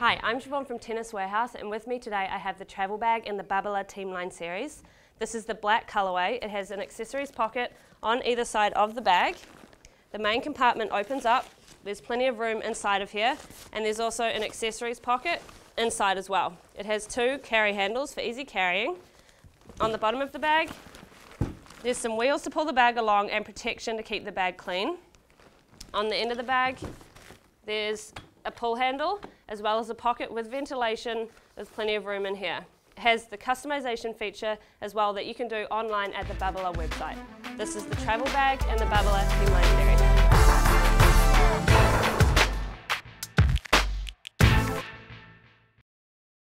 Hi, I'm Siobhan from Tennis Warehouse and with me today I have the travel bag in the Babolat Teamline series. This is the black colourway. It has an accessories pocket on either side of the bag. The main compartment opens up. There's plenty of room inside of here and there's also an accessories pocket inside as well. It has two carry handles for easy carrying. On the bottom of the bag, there's some wheels to pull the bag along and protection to keep the bag clean. On the end of the bag, there's a pull handle as well as a pocket with ventilation There's plenty of room in here. It has the customization feature as well that you can do online at the Babolat website. This is the travel bag and the Babolat Teamline series.